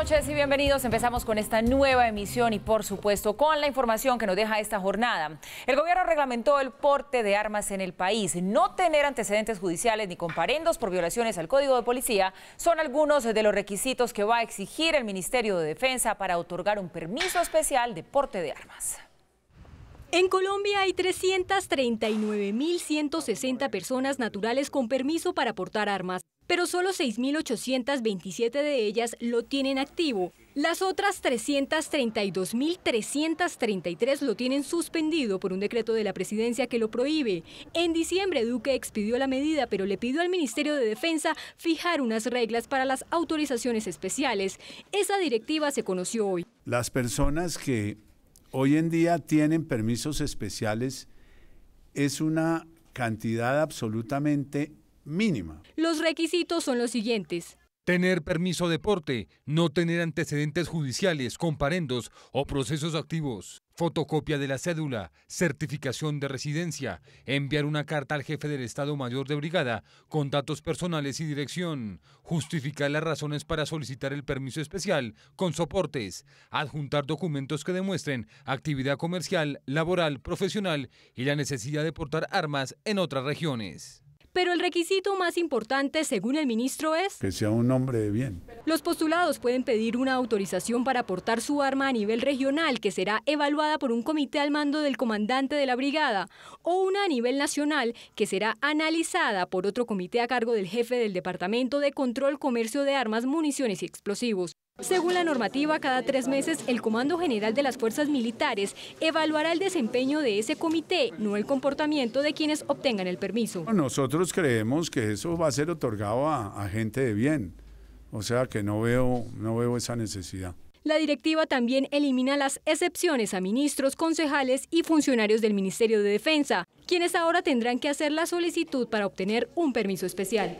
noches y bienvenidos. Empezamos con esta nueva emisión y por supuesto con la información que nos deja esta jornada. El gobierno reglamentó el porte de armas en el país. No tener antecedentes judiciales ni comparendos por violaciones al Código de Policía son algunos de los requisitos que va a exigir el Ministerio de Defensa para otorgar un permiso especial de porte de armas. En Colombia hay 339.160 personas naturales con permiso para portar armas, pero solo 6.827 de ellas lo tienen activo. Las otras 332.333 lo tienen suspendido por un decreto de la presidencia que lo prohíbe. En diciembre Duque expidió la medida, pero le pidió al Ministerio de Defensa fijar unas reglas para las autorizaciones especiales. Esa directiva se conoció hoy. Las personas que hoy en día tienen permisos especiales es una cantidad absolutamente mínima. Los requisitos son los siguientes. Tener permiso de porte, no tener antecedentes judiciales, comparendos o procesos activos, fotocopia de la cédula, certificación de residencia, enviar una carta al jefe del Estado Mayor de Brigada con datos personales y dirección, justificar las razones para solicitar el permiso especial con soportes, adjuntar documentos que demuestren actividad comercial, laboral, profesional y la necesidad de portar armas en otras regiones. Pero el requisito más importante, según el ministro, es... Que sea un hombre de bien. Los postulados pueden pedir una autorización para portar su arma a nivel regional, que será evaluada por un comité al mando del comandante de la brigada, o una a nivel nacional, que será analizada por otro comité a cargo del jefe del Departamento de Control Comercio de Armas, Municiones y Explosivos. Según la normativa, cada tres meses el Comando General de las Fuerzas Militares evaluará el desempeño de ese comité, no el comportamiento de quienes obtengan el permiso. Nosotros creemos que eso va a ser otorgado a, gente de bien, o sea que no veo, no veo esa necesidad. La directiva también elimina las excepciones a ministros, concejales y funcionarios del Ministerio de Defensa, quienes ahora tendrán que hacer la solicitud para obtener un permiso especial.